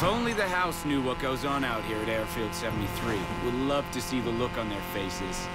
If only the house knew what goes on out here at Airfield 73. Would love to see the look on their faces.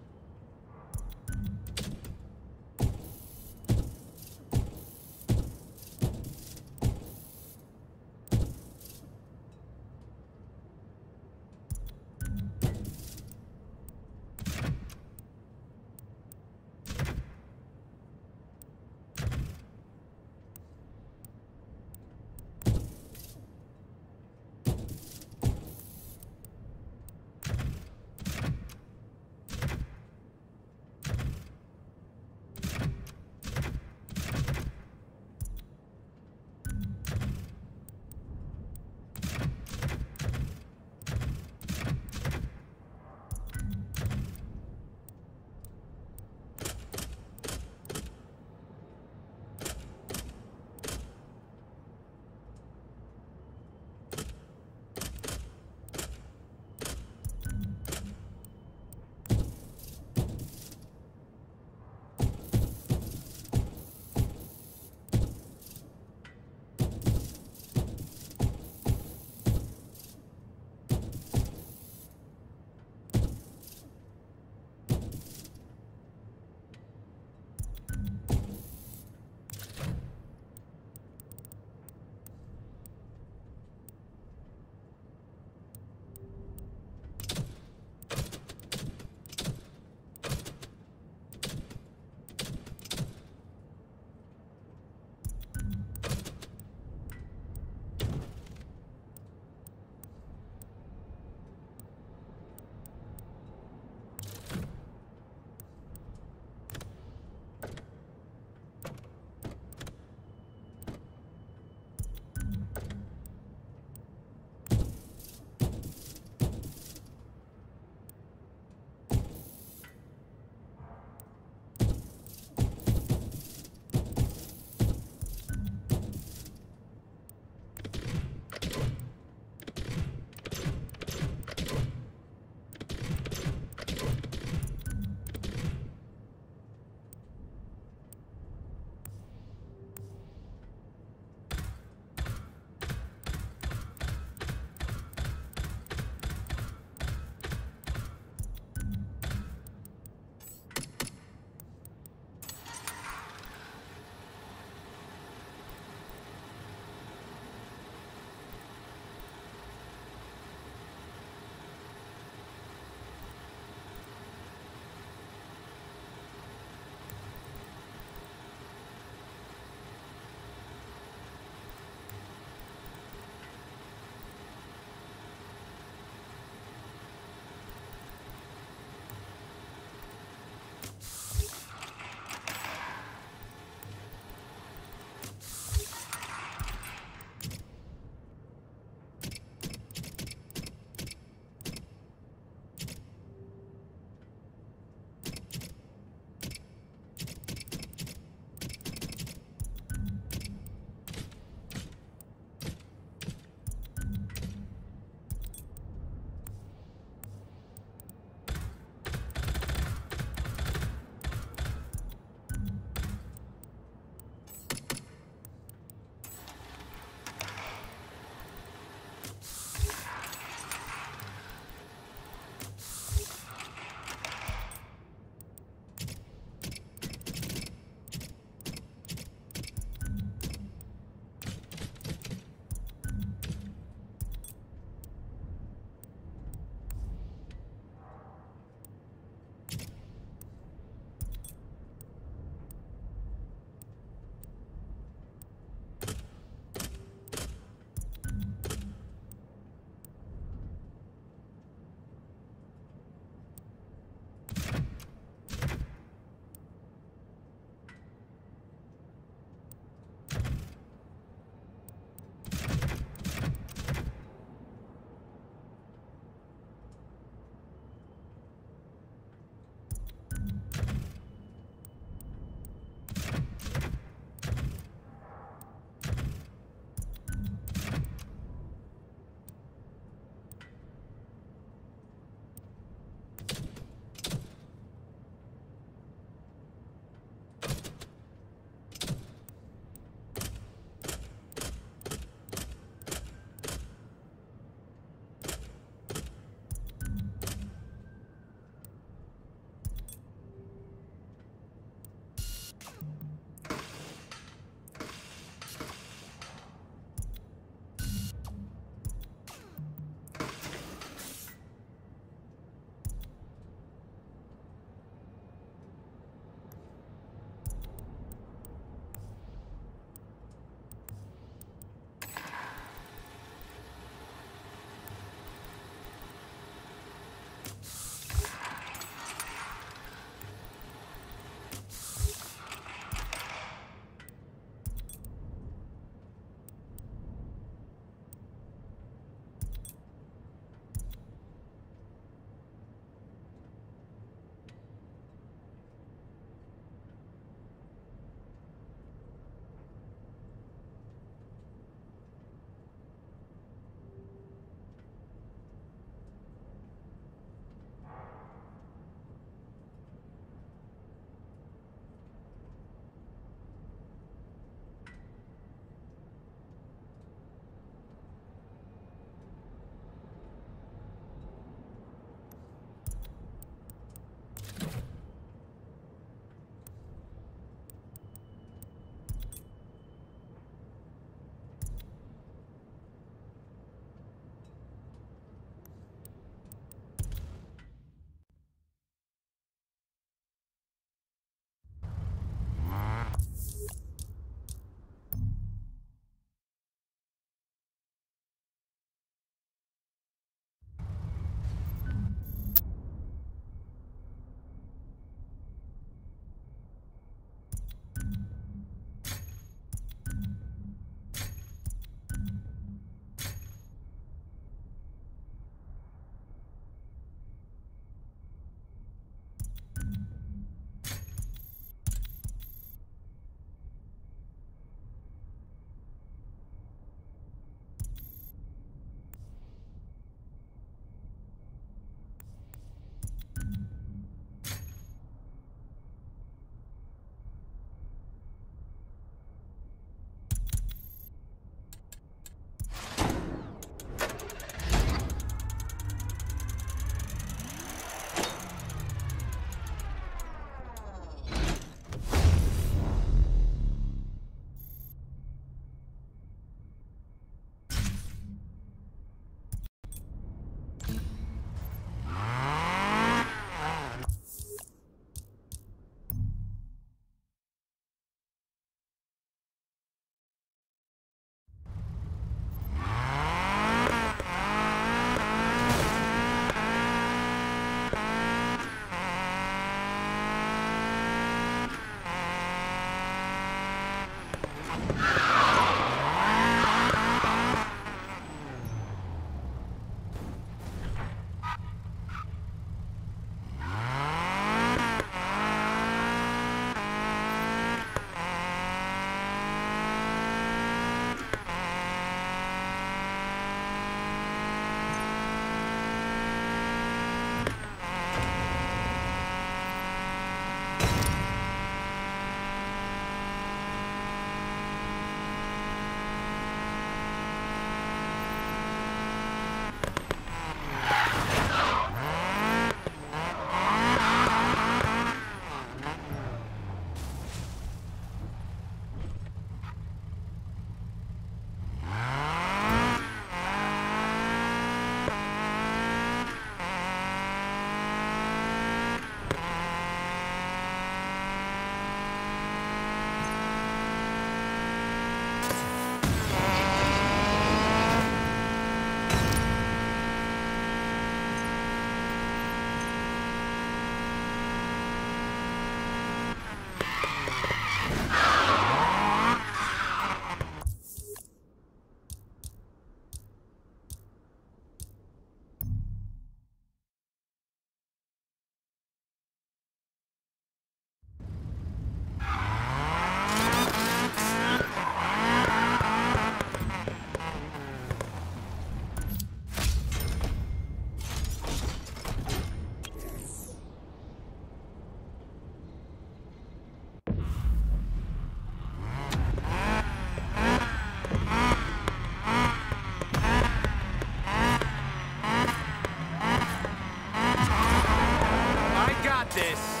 this.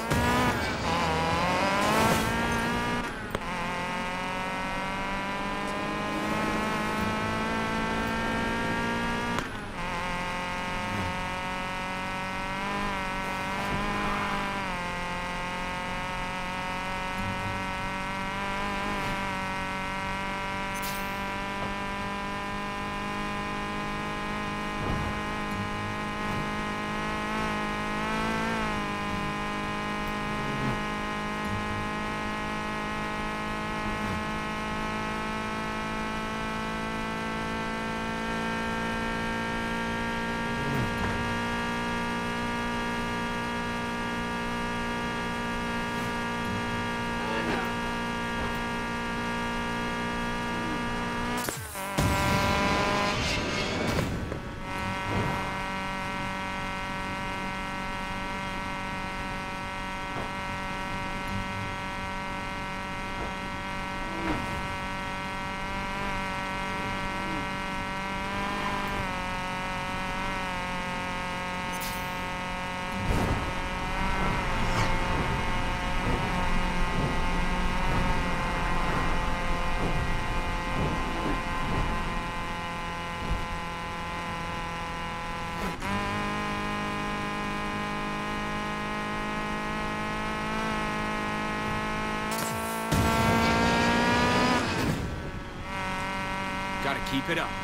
Keep it up.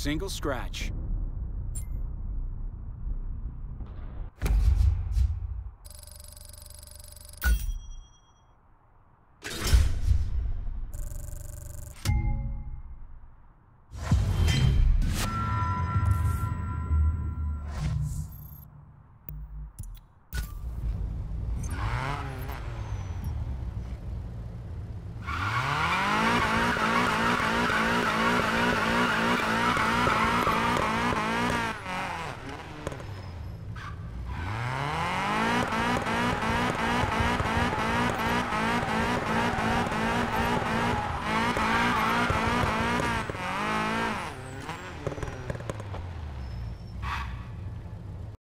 Single scratch.